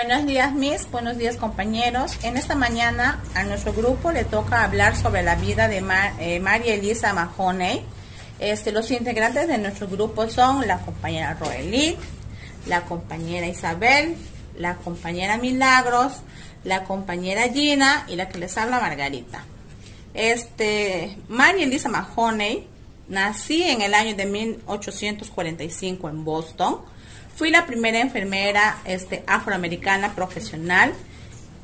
Buenos días, Miss. Buenos días, compañeros. En esta mañana a nuestro grupo le toca hablar sobre la vida de eh, María Elisa Mahoney. Este, los integrantes de nuestro grupo son la compañera Roelí, la compañera Isabel, la compañera Milagros, la compañera Gina y la que les habla Margarita. Este, María Elisa Mahoney nací en el año de 1845 en Boston Fui la primera enfermera este, afroamericana profesional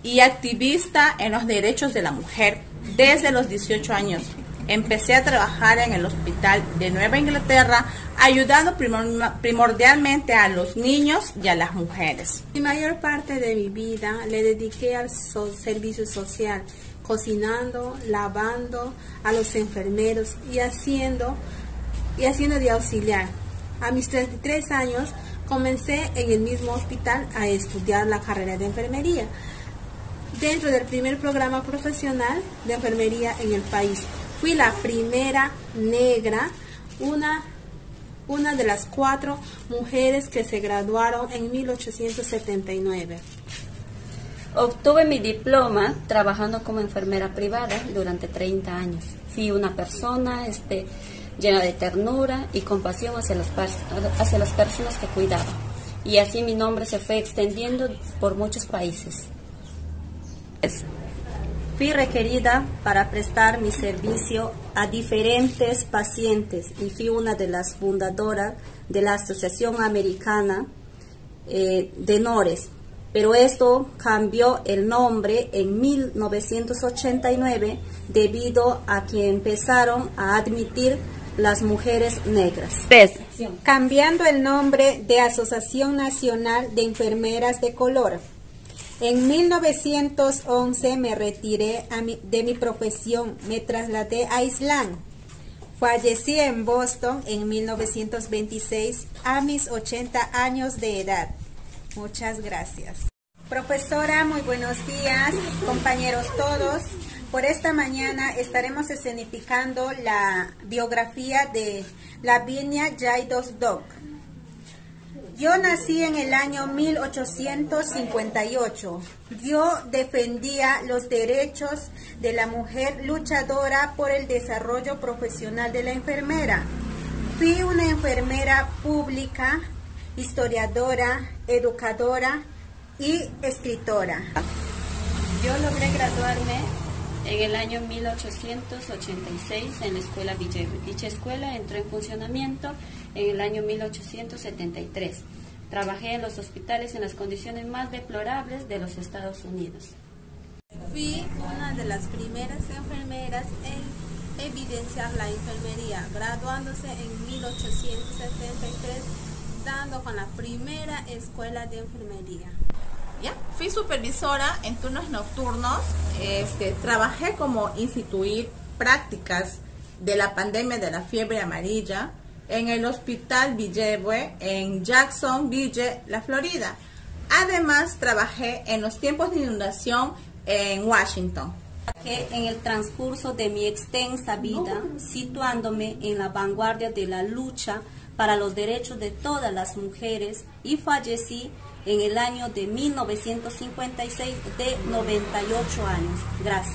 y activista en los derechos de la mujer desde los 18 años. Empecé a trabajar en el hospital de Nueva Inglaterra ayudando primordialmente a los niños y a las mujeres. Mi mayor parte de mi vida le dediqué al servicio social, cocinando, lavando a los enfermeros y haciendo, y haciendo de auxiliar. A mis 33 años comencé en el mismo hospital a estudiar la carrera de enfermería dentro del primer programa profesional de enfermería en el país. Fui la primera negra, una, una de las cuatro mujeres que se graduaron en 1879. Obtuve mi diploma trabajando como enfermera privada durante 30 años. Fui una persona este, llena de ternura y compasión hacia las, hacia las personas que cuidaba. Y así mi nombre se fue extendiendo por muchos países. Fui requerida para prestar mi servicio a diferentes pacientes y fui una de las fundadoras de la Asociación Americana eh, de Nores. Pero esto cambió el nombre en 1989 debido a que empezaron a admitir las mujeres negras. Cambiando el nombre de Asociación Nacional de Enfermeras de Color. En 1911 me retiré de mi profesión, me trasladé a Islam. Fallecí en Boston en 1926 a mis 80 años de edad. Muchas gracias. Profesora, muy buenos días, compañeros todos. Por esta mañana estaremos escenificando la biografía de Lavinia Jaidos Doc. Yo nací en el año 1858. Yo defendía los derechos de la mujer luchadora por el desarrollo profesional de la enfermera. Fui una enfermera pública, historiadora, educadora y escritora. Yo logré graduarme en el año 1886 en la escuela Villegas. Dicha escuela entró en funcionamiento en el año 1873. Trabajé en los hospitales en las condiciones más deplorables de los Estados Unidos. Fui una de las primeras enfermeras en evidenciar la enfermería, graduándose en 1873, dando con la primera escuela de enfermería. Fui supervisora en turnos nocturnos, este, trabajé como instituir prácticas de la pandemia de la fiebre amarilla en el Hospital Villebue en Jacksonville, la Florida. Además, trabajé en los tiempos de inundación en Washington. En el transcurso de mi extensa vida, situándome en la vanguardia de la lucha para los derechos de todas las mujeres y fallecí en el año de 1956 de 98 años. Gracias.